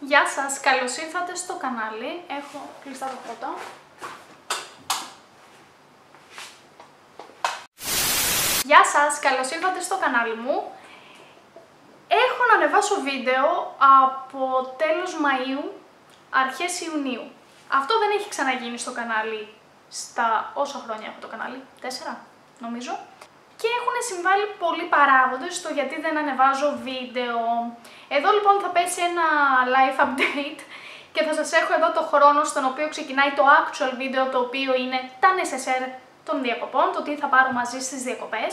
Γεια σας, καλώς ήρθατε στο κανάλι. Έχω κλειστά το φώτα. Γεια σας, καλώς ήρθατε στο κανάλι μου. Έχω να ανεβάσω βίντεο από τέλος Μαΐου, αρχές Ιουνίου. Αυτό δεν έχει ξαναγίνει στο κανάλι στα όσα χρόνια έχω το κανάλι, τέσσερα νομίζω. Και έχουν συμβάλει πολλοί παράγοντες στο γιατί δεν ανεβάζω βίντεο. Εδώ λοιπόν θα πέσει ένα live update και θα σας έχω εδώ το χρόνο στον οποίο ξεκινάει το actual βίντεο το οποίο είναι τα necessaire των διακοπών, το τι θα πάρω μαζί στις διακοπές.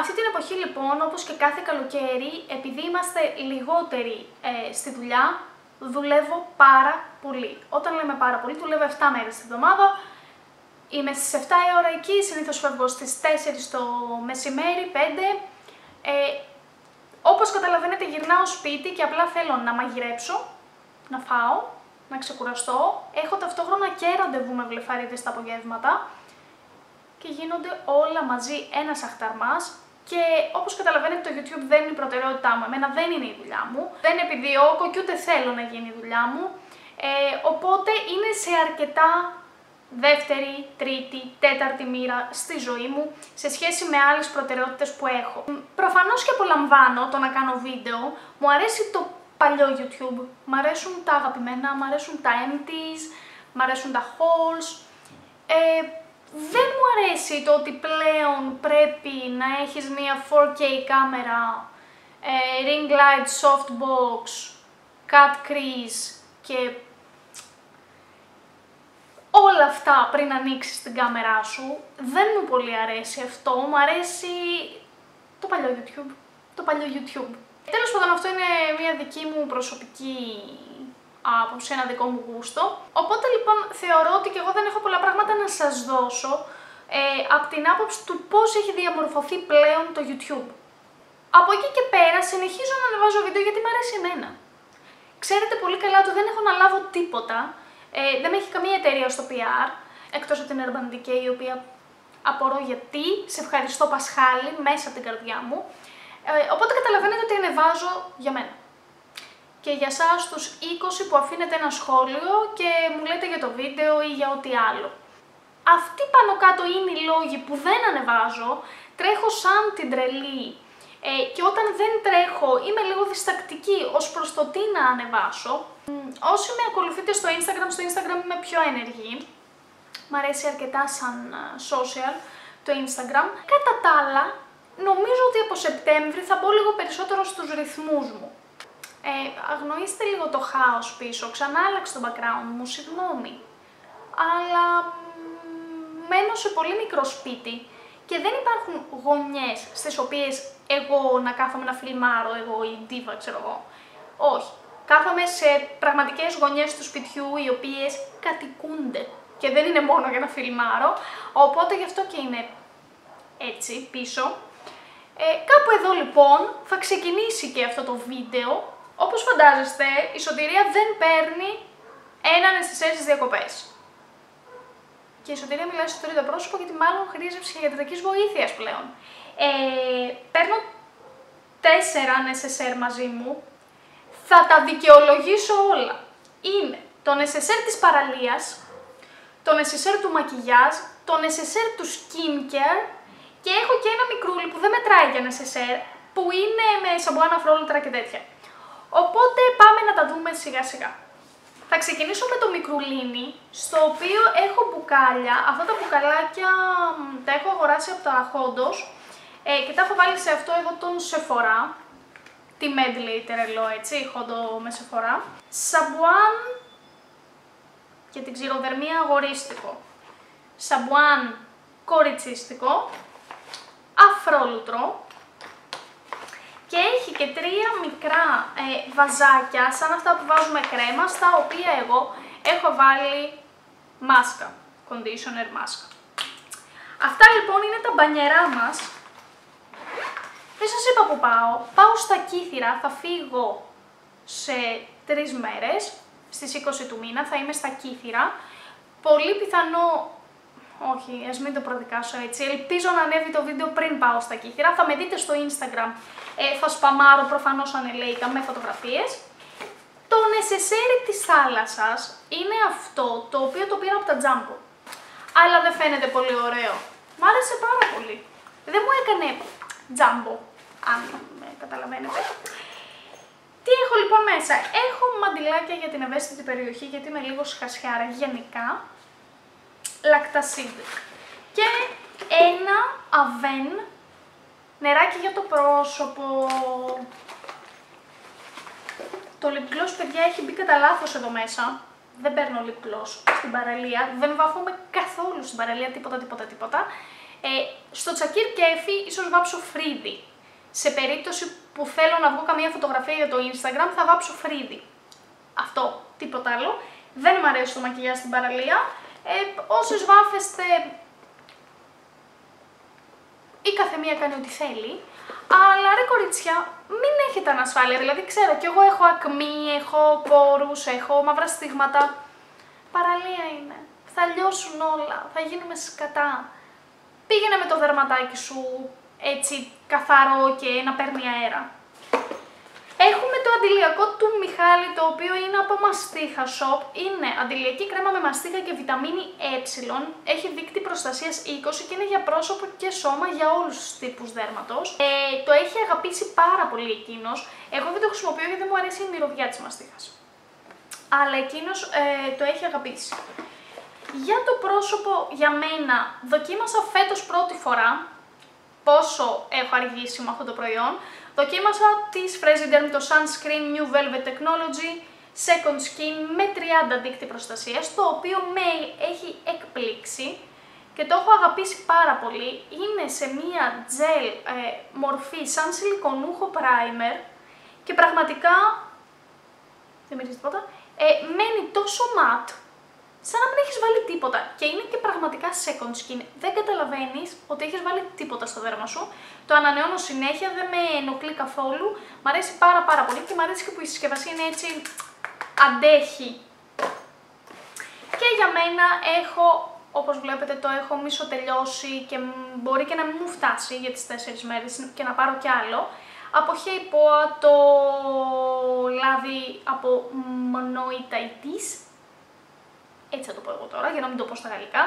Αυτή την εποχή λοιπόν, όπως και κάθε καλοκαίρι, επειδή είμαστε λιγότεροι ε, στη δουλειά, δουλεύω πάρα πολύ. Όταν λέμε πάρα πολύ, δουλεύω 7 μέρες την εβδομάδα, Είμαι στις 7 η ώρα εκεί, συνήθως φεύγω στις 4 το μεσημέρι, 5. Ε, όπως καταλαβαίνετε γυρνάω σπίτι και απλά θέλω να μαγειρέψω, να φάω, να ξεκουραστώ. Έχω ταυτόχρονα και ραντεβού με βλεφαρίδες τα απογεύματα και γίνονται όλα μαζί ένας αχταρμάς και όπως καταλαβαίνετε το YouTube δεν είναι η προτεραιότητά μου, εμένα δεν είναι η δουλειά μου, δεν επιδιώκω και ούτε θέλω να γίνει η δουλειά μου, ε, οπότε είναι σε αρκετά δεύτερη, τρίτη, τέταρτη μοίρα στη ζωή μου σε σχέση με άλλες προτεραιότητες που έχω. Προφανώς και απολαμβάνω το να κάνω βίντεο, μου αρέσει το παλιό YouTube, μου αρέσουν τα αγαπημένα, μου αρέσουν τα empties, μου αρέσουν τα hauls. Ε, δεν μου αρέσει το ότι πλέον πρέπει να έχεις μία 4K κάμερα, ε, ring light, softbox, cut crease και όλα αυτά πριν ανοίξεις την κάμερά σου. Δεν μου πολύ αρέσει αυτό, μου αρέσει το παλιό YouTube. Το παλιό YouTube. Τέλος πάντων αυτό είναι μια δική μου προσωπική άποψη, ένα δικό μου γούστο. Οπότε λοιπόν θεωρώ ότι και εγώ δεν έχω πολλά πράγματα να σας δώσω ε, από την άποψη του πώς έχει διαμορφωθεί πλέον το YouTube. Από εκεί και πέρα συνεχίζω να ανεβάζω βίντεο γιατί μου αρέσει εμένα. Ξέρετε πολύ καλά ότι δεν έχω να λάβω τίποτα ε, δεν με έχει καμία εταιρεία στο PR, εκτός από την Urban Decay, η οποία απορώ γιατί, σε ευχαριστώ Πασχάλη, μέσα από την καρδιά μου. Ε, οπότε καταλαβαίνετε ότι ανεβάζω για μένα. Και για σας τους 20 που αφήνετε ένα σχόλιο και μου λέτε για το βίντεο ή για ό,τι άλλο. Αυτοί πάνω κάτω είναι οι λόγοι που δεν ανεβάζω, τρέχω σαν την τρελή ε, και όταν δεν τρέχω είμαι λίγο διστακτική ως προς το τι να ανεβάσω. Όσοι με ακολουθείτε στο Instagram, στο Instagram είμαι πιο ενεργή. Μ' αρέσει αρκετά σαν social το Instagram. Κατά τα άλλα, νομίζω ότι από Σεπτέμβρη θα μπω λίγο περισσότερο στους ρυθμούς μου. Ε, αγνοήστε λίγο το χάος πίσω, ξανά άλλαξε το background μου, συγγνώμη. Αλλά μένω σε πολύ μικρό σπίτι και δεν υπάρχουν γωνιές στις οποίες εγώ να κάθομαι να φιλμάρω, εγώ η diva ξέρω εγώ. Όχι. Κάθομαι σε πραγματικές γωνιές του σπιτιού οι οποίες κατοικούνται και δεν είναι μόνο για να φιλμάρω, οπότε γι' αυτό και είναι έτσι πίσω. Ε, κάπου εδώ λοιπόν θα ξεκινήσει και αυτό το βίντεο. Όπως φαντάζεστε, η Σωτηρία δεν παίρνει έναν στις διακοπές. Και η Σωτηρία μιλάει στο τρίτο πρόσωπο γιατί μάλλον χρήζει ψυχιατρικής βοήθειας πλέον. Ε, παίρνω τέσσερα necessaire μαζί μου, θα τα δικαιολογήσω όλα. Είναι το necessaire της παραλίας, το necessaire του μακιγιάζ, το necessaire του skincare και έχω και ένα μικρούλι που δεν μετράει για necessaire, που είναι με σαμπουάν, αφρόλουτρα και τέτοια. Οπότε πάμε να τα δούμε σιγά σιγά. Θα ξεκινήσω με το μικρουλίνι, στο οποίο έχω μπουκάλια. Αυτά τα μπουκαλάκια τα έχω αγοράσει από τα Hondos ε, και τα έχω βάλει σε αυτό εδώ τον Sephora. Τι medley τρελό έτσι, Hondo με Sephora. Σαμπουάν για την ξηροδερμία αγορίστικο. Σαμπουάν κοριτσίστικο. Αφρόλουτρο και έχει και τρία μικρά ε, βαζάκια σαν αυτά που βάζουμε κρέμα στα οποία εγώ έχω βάλει μάσκα, conditioner μάσκα. Αυτά λοιπόν είναι τα μπανιερά μας. Δεν σας είπα που πάω. Πάω στα Κύθυρα, θα φύγω σε τρεις μέρες, στις 20 του μήνα, θα είμαι στα Κύθυρα. Πολύ πιθανό όχι, ας μην το προδικάσω έτσι. Ελπίζω να ανέβει το βίντεο πριν πάω στα κύθυρα. Θα με δείτε στο Instagram. Ε, θα σπαμάρω προφανώς ανελέηκα με φωτογραφίες. Το νεσεσέρι της θάλασσας είναι αυτό το οποίο το πήρα από τα Jumbo. Αλλά δεν φαίνεται πολύ ωραίο. Μ' άρεσε πάρα πολύ. Δεν μου έκανε Jumbo, αν με καταλαβαίνετε. Τι έχω λοιπόν μέσα; Έχω μαντιλάκια για την ευαίσθητη περιοχή γιατί είμαι λίγο σχασιάρα γενικά. Λακτασίδ. Και ένα αβέν νεράκι για το πρόσωπο. Το lip gloss, παιδιά, έχει μπει κατά λάθος εδώ μέσα. Δεν παίρνω lip gloss στην παραλία. Δεν βάφομαι καθόλου στην παραλία, τίποτα, τίποτα, τίποτα. Ε, στο τσακίρ κέφι ίσως βάψω φρύδι. Σε περίπτωση που θέλω να βγω καμία φωτογραφία για το Instagram θα βάψω φρύδι. Αυτό, τίποτα άλλο. Δεν μου αρέσει το μακιγιά στην παραλία. Ε, όσες βάφεστε η καθεμία κάνει ό,τι θέλει. Αλλά ρε κορίτσια, μην έχετε ανασφάλεια. Δηλαδή, ξέρω κι εγώ έχω ακμή, έχω πόρους, έχω μαύρα στίγματα. Παραλία είναι. Θα λιώσουν όλα, θα γίνουμε σκατά. Πήγαινε με το δερματάκι σου έτσι καθαρό και να παίρνει αέρα. Έχουμε το αντιλιακό του Μιχάλη, το οποίο είναι από μαστίχα shop. Είναι αντιλιακή κρέμα με μαστίχα και βιταμίνη ε. Έχει δείκτη προστασίας 20 και είναι για πρόσωπο και σώμα για όλους τους τύπους δέρματος. Ε, το έχει αγαπήσει πάρα πολύ εκείνος. Εγώ δεν το χρησιμοποιώ γιατί δεν μου αρέσει η μυρωδιά της μαστίχας. Αλλά εκείνος ε, το έχει αγαπήσει. Για το πρόσωπο, για μένα, δοκίμασα φέτος πρώτη φορά πόσο έχω αργήσει με αυτό το προϊόν. Δοκίμασα της Fresiderm το Sunscreen New Velvet Technology Second Skin με 30 δίκτυ προστασίας, το οποίο με έχει εκπλήξει και το έχω αγαπήσει πάρα πολύ. Είναι σε μία gel ε, μορφή σαν σιλικονούχο primer και πραγματικά, δεν μυρίζει τίποτα, ε, μένει τόσο matte σαν να μην έχεις βάλει τίποτα. Και είναι και πραγματικά second skin. Δεν καταλαβαίνεις ότι έχεις βάλει τίποτα στο δέρμα σου. Το ανανεώνω συνέχεια, δεν με ενοχλεί καθόλου. Μ' αρέσει πάρα πάρα πολύ και μ' αρέσει και που η συσκευασία είναι έτσι αντέχει. Και για μένα έχω, όπως βλέπετε το έχω μισοτελειώσει και μπορεί και να μην μου φτάσει για τις 4 μέρες και να πάρω κι άλλο. Από Poa το λάδι από Monoitaitis έτσι θα το πω εγώ τώρα για να μην το πω στα γαλλικά,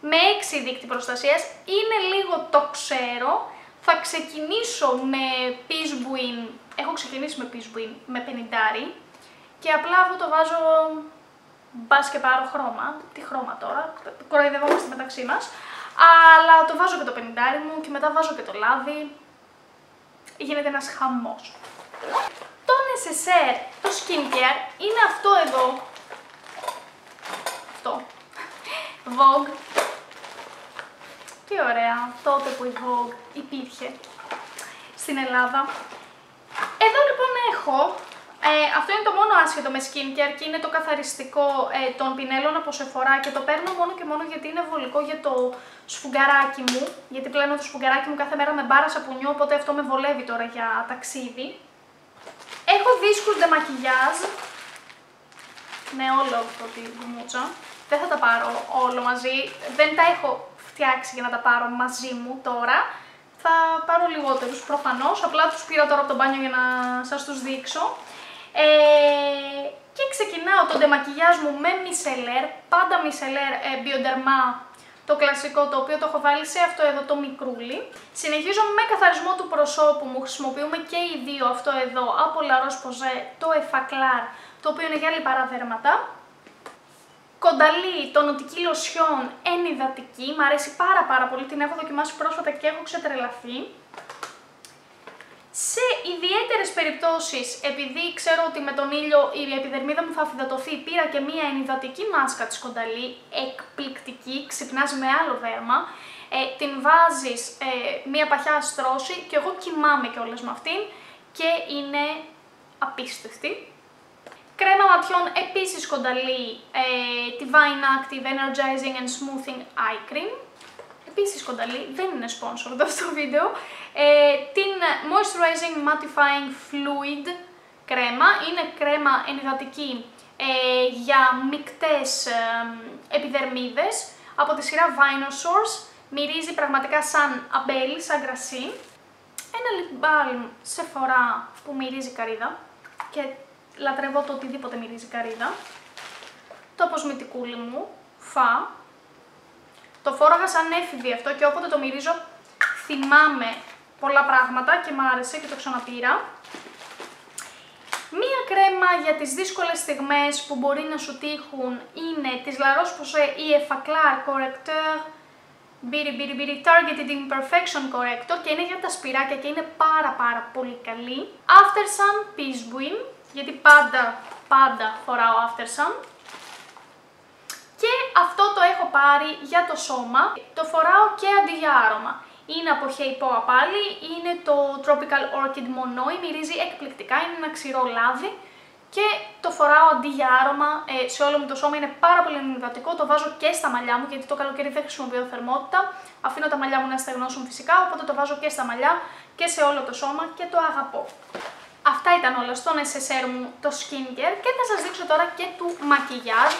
με 6 δίκτυ προστασίας, είναι λίγο το ξέρω, θα ξεκινήσω με Peace έχω ξεκινήσει με Peace με 50 και απλά αυτό το βάζω μπα και πάρω χρώμα, τι χρώμα τώρα, κοροϊδευόμαστε μεταξύ μας, αλλά το βάζω και το 50 μου και μετά βάζω και το λάδι, γίνεται ένας χαμός. Το necessaire, το skincare, είναι αυτό εδώ αυτό. Vogue. Τι ωραία, τότε που η Vogue υπήρχε στην Ελλάδα. Εδώ λοιπόν έχω, ε, αυτό είναι το μόνο άσχετο με skincare και είναι το καθαριστικό ε, των πινέλων από Sephora και το παίρνω μόνο και μόνο γιατί είναι βολικό για το σφουγγαράκι μου, γιατί πλένω το σφουγγαράκι μου κάθε μέρα με μπάρα σαπουνιού, οπότε αυτό με βολεύει τώρα για ταξίδι. Έχω δίσκους de maquillage, με όλο αυτό τη γουμούτσα δεν θα τα πάρω όλο μαζί, δεν τα έχω φτιάξει για να τα πάρω μαζί μου τώρα. Θα πάρω λιγότερους προφανώς, απλά τους πήρα τώρα από το μπάνιο για να σας τους δείξω. Ε, και ξεκινάω το ντεμακιγιάζ μου με μισελέρ, πάντα μισελέρ ε, Bioderma, το κλασικό το οποίο το έχω βάλει σε αυτό εδώ το μικρούλι. Συνεχίζω με καθαρισμό του προσώπου μου, χρησιμοποιούμε και οι δύο αυτό εδώ από La Roche-Posay, το Effaclar, το οποίο είναι για λιπαρά δέρματα. Κονταλή, τονωτική λοσιόν, ενυδατική, μου αρέσει πάρα πάρα πολύ, την έχω δοκιμάσει πρόσφατα και έχω ξετρελαθεί. Σε ιδιαίτερες περιπτώσεις, επειδή ξέρω ότι με τον ήλιο η επιδερμίδα μου θα αφιδατωθεί, πήρα και μία ενυδατική μάσκα της Κονταλή, εκπληκτική, ξυπνάς με άλλο δέρμα. Ε, την βάζεις ε, μία παχιά στρώση και εγώ κοιμάμαι κιόλας με αυτήν και είναι απίστευτη. Κρέμα ματιών επίσης κονταλή, ε, Divine Active Energizing and Smoothing Eye Cream. Επίσης κονταλή, δεν είναι sponsor αυτό το βίντεο. Ε, την Moisturizing Mattifying Fluid κρέμα, είναι κρέμα ενυδατική ε, για μικτές ε, επιδερμίδες από τη σειρά Vinosaurs. Μυρίζει πραγματικά σαν αμπέλι, σαν γρασί. Ένα lip balm σε φορά που μυρίζει καρύδα και λατρεύω το οτιδήποτε μυρίζει καρύδα. Το αποσμητικούλι μου, φα. Το φόραγα σαν έφηβη αυτό και όποτε το μυρίζω θυμάμαι πολλά πράγματα και μ' άρεσε και το ξαναπήρα. Μία κρέμα για τις δύσκολες στιγμές που μπορεί να σου τύχουν είναι της La Roche-Posay ή Effaclar Correcteur Beauty Beauty Beauty Targeted Imperfection Corrector και είναι για τα σπυράκια και είναι πάρα πάρα πολύ καλή. After Sun Peace Buin, γιατί πάντα, πάντα φοράω After Sun. Και αυτό το έχω πάρει για το σώμα, το φοράω και αντί για άρωμα. Είναι από Hey Poa πάλι, είναι το Tropical Orchid Monoi, μυρίζει εκπληκτικά, είναι ένα ξηρό λάδι. Και το φοράω αντί για άρωμα ε, σε όλο μου το σώμα, είναι πάρα πολύ ενυδατικό, το βάζω και στα μαλλιά μου γιατί το καλοκαίρι δεν χρησιμοποιώ θερμότητα, αφήνω τα μαλλιά μου να στεγνώσουν φυσικά, οπότε το βάζω και στα μαλλιά και σε όλο το σώμα και το αγαπώ. Αυτά ήταν όλα στο necessaire μου το skincare και θα σας δείξω τώρα και του μακιγιάζ.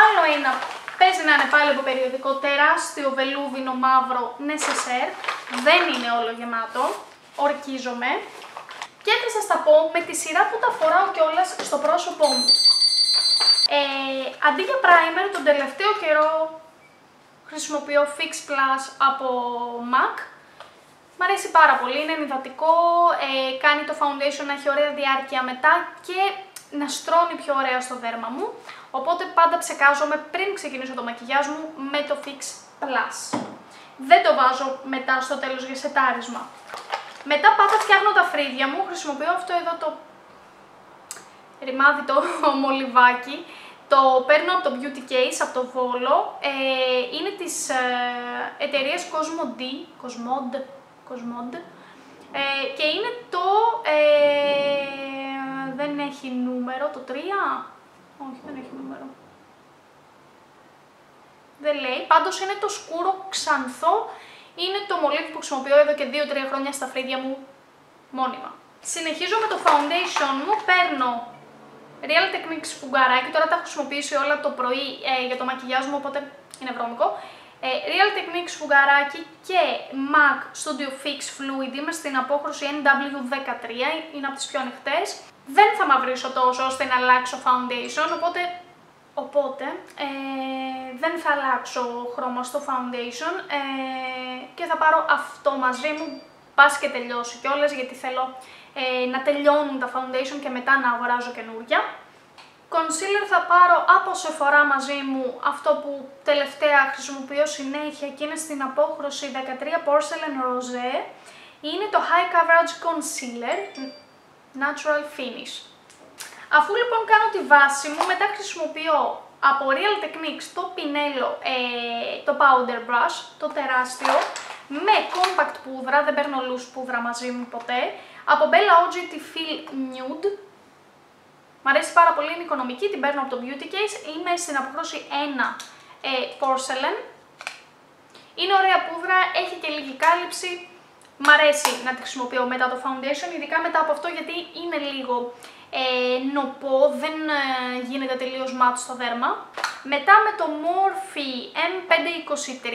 Άλλο ένα παίζει να είναι πάλι από περιοδικό τεράστιο βελούδινο μαύρο necessaire, δεν είναι όλο γεμάτο, ορκίζομαι και θα σας τα πω με τη σειρά που τα φοράω κιόλας στο πρόσωπό μου. Ε, αντί για primer, τον τελευταίο καιρό χρησιμοποιώ Fix Plus από MAC. Μ' αρέσει πάρα πολύ, είναι ενυδατικό, ε, κάνει το foundation να έχει ωραία διάρκεια μετά και να στρώνει πιο ωραία στο δέρμα μου. Οπότε πάντα ψεκάζομαι πριν ξεκινήσω το μακιγιάζ μου με το Fix Plus. Δεν το βάζω μετά στο τέλος για σετάρισμα. Μετά πάντα φτιάχνω τα φρύδια μου, χρησιμοποιώ αυτό εδώ το ρημάδι το μολυβάκι. Το παίρνω από το Beauty Case, από το Βόλο. Ε, είναι της ε, εταιρείας Cosmod, Cosmod, Cosmod ε, και είναι το, ε, δεν έχει νούμερο, το 3, όχι δεν έχει νούμερο. Δεν λέει, πάντως είναι το σκούρο ξανθό είναι το μολύβι που χρησιμοποιώ εδώ και 2-3 χρόνια στα φρύδια μου μόνιμα. Συνεχίζω με το foundation μου, παίρνω Real Techniques φουγγαράκι, τώρα τα έχω χρησιμοποιήσει όλα το πρωί ε, για το μακιγιάζ μου, οπότε είναι βρώμικο. Ε, Real Techniques φουγγαράκι και MAC Studio Fix Fluid, είμαι στην απόχρωση NW13, είναι από τις πιο ανοιχτές. Δεν θα μαυρίσω τόσο ώστε να αλλάξω foundation, οπότε Οπότε ε, δεν θα αλλάξω χρώμα στο foundation ε, και θα πάρω αυτό μαζί μου, πας και τελειώσει κιόλας γιατί θέλω ε, να τελειώνουν τα foundation και μετά να αγοράζω καινούργια. Concealer θα πάρω από Sephora μαζί μου αυτό που τελευταία χρησιμοποιώ συνέχεια και είναι στην απόχρωση 13 Porcelain Rosé. Είναι το High Coverage Concealer Natural Finish. Αφού λοιπόν κάνω τη βάση μου, μετά χρησιμοποιώ από Real Techniques το πινέλο, ε, το powder brush, το τεράστιο, με compact πούδρα, δεν παίρνω loose πούδρα μαζί μου ποτέ, από Bella OG τη Feel Nude, Μ' αρέσει πάρα πολύ, είναι οικονομική, την παίρνω από το Beauty Case, είμαι στην αποκρόση 1 ε, Porcelain. Είναι ωραία πούδρα, έχει και λίγη κάλυψη, μ' αρέσει να τη χρησιμοποιώ μετά το foundation, ειδικά μετά από αυτό γιατί είναι λίγο ε, νοπό, δεν ε, γίνεται τελείως μάτ στο δέρμα. Μετά με το Morphe M523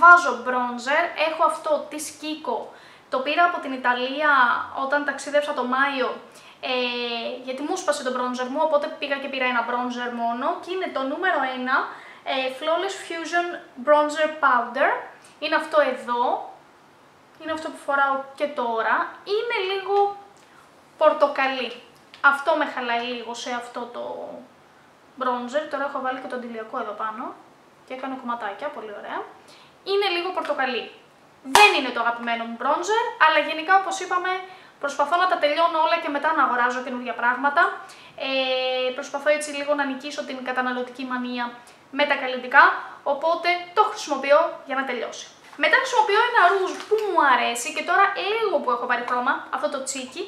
βάζω bronzer, έχω αυτό τη Kiko, το πήρα από την Ιταλία όταν ταξίδευσα το Μάιο, ε, γιατί μου σπάσε το bronzer μου, οπότε πήγα και πήρα ένα bronzer μόνο και είναι το νούμερο 1, ε, Flawless Fusion Bronzer Powder, είναι αυτό εδώ, είναι αυτό που φοράω και τώρα, είναι λίγο πορτοκαλί. Αυτό με χαλάει λίγο σε αυτό το bronzer. Τώρα έχω βάλει και το αντιλιακό εδώ πάνω και έκανε κομματάκια, πολύ ωραία. Είναι λίγο πορτοκαλί. Δεν είναι το αγαπημένο μου bronzer, αλλά γενικά όπως είπαμε προσπαθώ να τα τελειώνω όλα και μετά να αγοράζω καινούργια πράγματα. Ε, προσπαθώ έτσι λίγο να νικήσω την καταναλωτική μανία με τα καλλιτικά, οπότε το χρησιμοποιώ για να τελειώσει. Μετά χρησιμοποιώ ένα ρούζ που μου αρέσει και τώρα λίγο που έχω πάρει χρώμα, αυτό το τσίκι,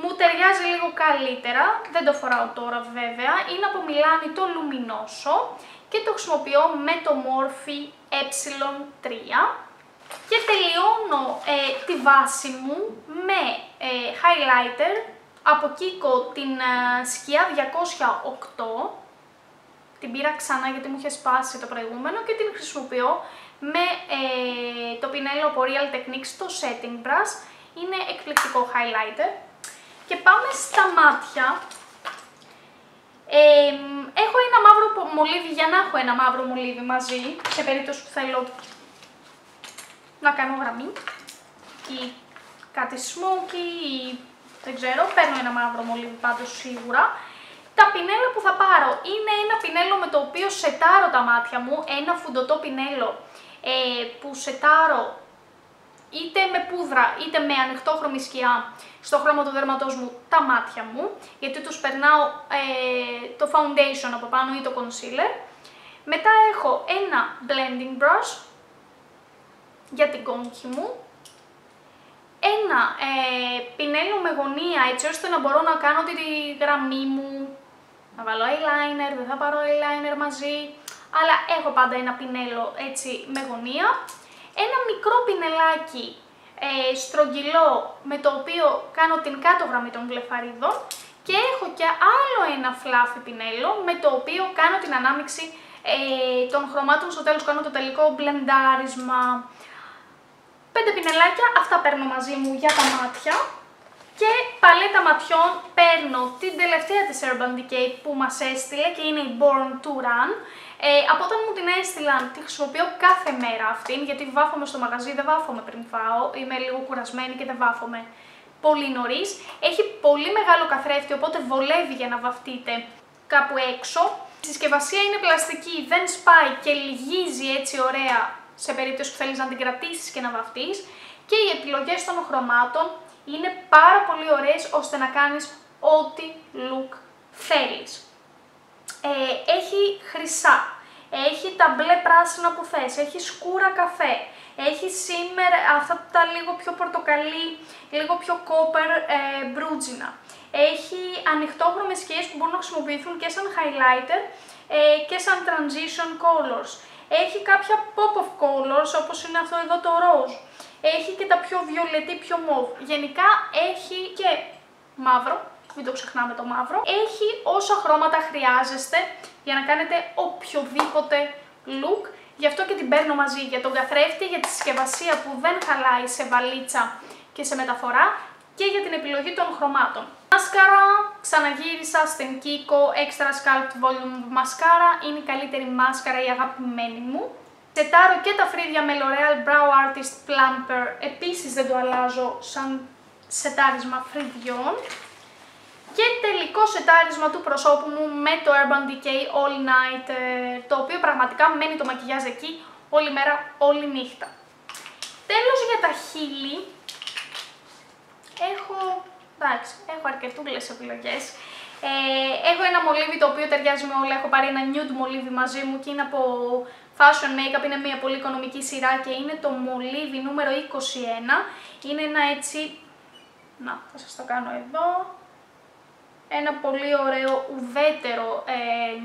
μου ταιριάζει λίγο καλύτερα, δεν το φοράω τώρα βέβαια, είναι από Μιλάνι το Λουμινόσο και το χρησιμοποιώ με το Morphe Ε3 και τελειώνω ε, τη βάση μου με ε, highlighter από Kiko την ε, σκιά 208 την πήρα ξανά γιατί μου είχε σπάσει το προηγούμενο και την χρησιμοποιώ με το πινέλο Real Techniques το Setting Brush. Είναι εκπληκτικό highlighter. Και πάμε στα μάτια. Έχω ένα μαύρο μολύβι για να έχω ένα μαύρο μολύβι μαζί σε περίπτωση που θέλω να κάνω γραμμή ή κάτι smoky ή δεν ξέρω, παίρνω ένα μαύρο μολύβι πάντως σίγουρα. Τα πινέλα που θα πάρω είναι ένα πινέλο με το οποίο σετάρω τα μάτια μου, ένα φουντωτό πινέλο ε, που σετάρω είτε με πούδρα είτε με ανοιχτόχρωμη σκιά στο χρώμα του δέρματός μου τα μάτια μου, γιατί τους περνάω ε, το foundation από πάνω ή το concealer. Μετά έχω ένα blending brush για την κόμικη μου, ένα ε, πινέλο με γωνία έτσι ώστε να μπορώ να κάνω τη γραμμή μου, να βάλω eyeliner, δεν θα πάρω eyeliner μαζί, αλλά έχω πάντα ένα πινέλο έτσι με γωνία. Ένα μικρό πινελάκι ε, στρογγυλό με το οποίο κάνω την κάτω γραμμή των βλεφαρίδων και έχω και άλλο ένα φλάφι πινέλο με το οποίο κάνω την ανάμειξη ε, των χρωμάτων στο τέλος, κάνω το τελικό μπλεντάρισμα. Πέντε πινελάκια, αυτά παίρνω μαζί μου για τα μάτια. Και παλέτα ματιών παίρνω την τελευταία της Urban Decay που μας έστειλε και είναι η Born to Run. Ε, από όταν μου την έστειλαν, τη χρησιμοποιώ κάθε μέρα αυτήν, γιατί βάφομαι στο μαγαζί, δεν βάφομαι πριν φάω, είμαι λίγο κουρασμένη και δεν βάφομαι πολύ νωρίς. Έχει πολύ μεγάλο καθρέφτη, οπότε βολεύει για να βαφτείτε κάπου έξω. Η συσκευασία είναι πλαστική, δεν σπάει και λυγίζει έτσι ωραία σε περίπτωση που θέλεις να την κρατήσεις και να βαφτείς. Και οι επιλογές των χρωμάτων είναι πάρα πολύ ωραίες ώστε να κάνεις ό,τι look θέλεις. Ε, έχει χρυσά, έχει τα μπλε πράσινα που θες, έχει σκούρα καφέ, έχει σήμερα αυτά τα λίγο πιο πορτοκαλί, λίγο πιο κόπερ ε, μπρούτζινα. Έχει ανοιχτόχρωμες σκιές που μπορούν να χρησιμοποιηθούν και σαν highlighter ε, και σαν transition colors. Έχει κάποια pop-of colors όπως είναι αυτό εδώ το rose. Έχει και τα πιο βιολετή, πιο mauve. Γενικά έχει και μαύρο, μην το ξεχνάμε το μαύρο. Έχει όσα χρώματα χρειάζεστε για να κάνετε οποιοδήποτε look. Γι' αυτό και την παίρνω μαζί για τον καθρέφτη, για τη συσκευασία που δεν χαλάει σε βαλίτσα και σε μεταφορά και για την επιλογή των χρωμάτων. Μάσκαρα, ξαναγύρισα στην Kiko Extra Sculpt Volume Mascara, είναι η καλύτερη μάσκαρα, η αγαπημένη μου. Σετάρω και τα φρύδια με L'Oreal Brow Artist Plumper, επίσης δεν το αλλάζω σαν σετάρισμα φρυδιών. Και τελικό σετάρισμα του προσώπου μου με το Urban Decay All Night, ε, το οποίο πραγματικά μένει το μακιγιάζ εκεί όλη μέρα, όλη νύχτα. Τέλος για τα χείλη, έχω, εντάξει, έχω αρκετούλες επιλογές. Ε, έχω ένα μολύβι το οποίο ταιριάζει με όλα, έχω πάρει ένα nude μολύβι μαζί μου και είναι από Fashion Makeup, είναι μια πολύ οικονομική σειρά και είναι το μολύβι νούμερο 21. Είναι ένα έτσι, να θα σας το κάνω εδώ, ένα πολύ ωραίο ουδέτερο ε,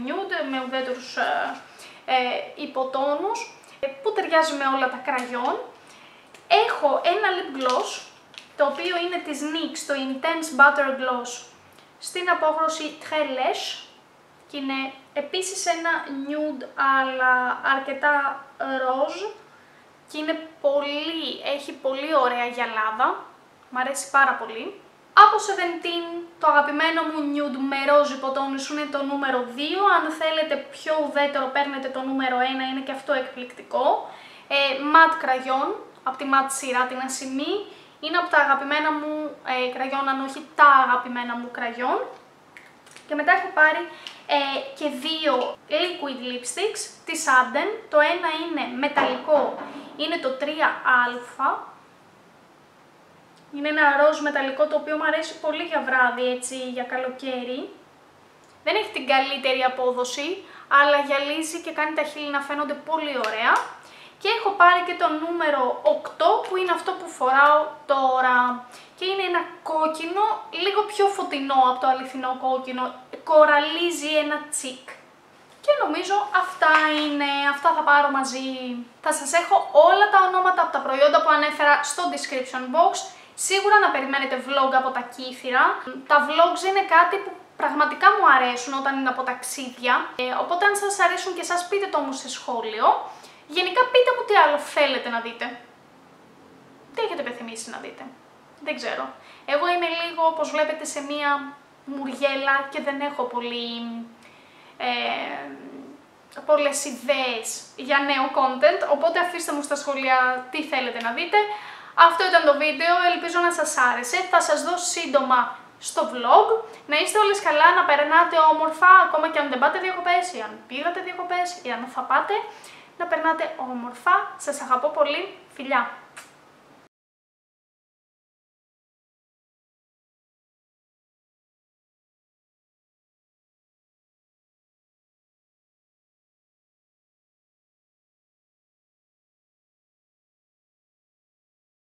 nude με ουδέτερους ε, ε, υποτόνους ε, που ταιριάζει με όλα τα κραγιόν. Έχω ένα lip gloss το οποίο είναι της NYX, το Intense Butter Gloss στην απόχρωση Très και είναι επίσης ένα nude αλλά αρκετά ροζ και είναι πολύ, έχει πολύ ωραία γυαλάδα, μου αρέσει πάρα πολύ. Από Seventeen, το αγαπημένο μου nude με ροζ υποτόνους είναι το νούμερο 2, αν θέλετε πιο ουδέτερο παίρνετε το νούμερο 1, είναι και αυτό εκπληκτικό. Ε, matte κραγιόν, από τη matte σειρά την ασημή, είναι από τα αγαπημένα μου ε, κραγιόν, αν όχι τα αγαπημένα μου κραγιόν. Και μετά έχω πάρει ε, και δύο liquid lipsticks της Arden. Το ένα είναι μεταλλικό, είναι το 3α. Είναι ένα ροζ μεταλλικό το οποίο μου αρέσει πολύ για βράδυ, έτσι, για καλοκαίρι. Δεν έχει την καλύτερη απόδοση, αλλά γυαλίζει και κάνει τα χείλη να φαίνονται πολύ ωραία. Και έχω πάρει και το νούμερο 8 που είναι αυτό που φοράω τώρα. Και είναι ένα κόκκινο, λίγο πιο φωτεινό από το αληθινό κόκκινο. Κοραλίζει ένα τσικ. Και νομίζω αυτά είναι, αυτά θα πάρω μαζί. Θα σας έχω όλα τα ονόματα από τα προϊόντα που ανέφερα στο description box. Σίγουρα να περιμένετε vlog από τα κύθυρα. Τα vlogs είναι κάτι που πραγματικά μου αρέσουν όταν είναι από ταξίδια. Ε, οπότε αν σας αρέσουν και σας πείτε το μου σε σχόλιο. Γενικά πείτε μου τι άλλο θέλετε να δείτε. Τι έχετε επιθυμήσει να δείτε. Δεν ξέρω. Εγώ είμαι λίγο, όπως βλέπετε, σε μία μουριέλα και δεν έχω πολύ... Ε, πολλές ιδέες για νέο content, οπότε αφήστε μου στα σχόλια τι θέλετε να δείτε. Αυτό ήταν το βίντεο, ελπίζω να σας άρεσε. Θα σας δω σύντομα στο vlog. Να είστε όλες καλά, να περνάτε όμορφα, ακόμα και αν δεν πάτε διακοπές ή αν πήγατε διακοπές ή αν θα πάτε. Να περνάτε όμορφα. Σας αγαπώ πολύ. Φιλιά!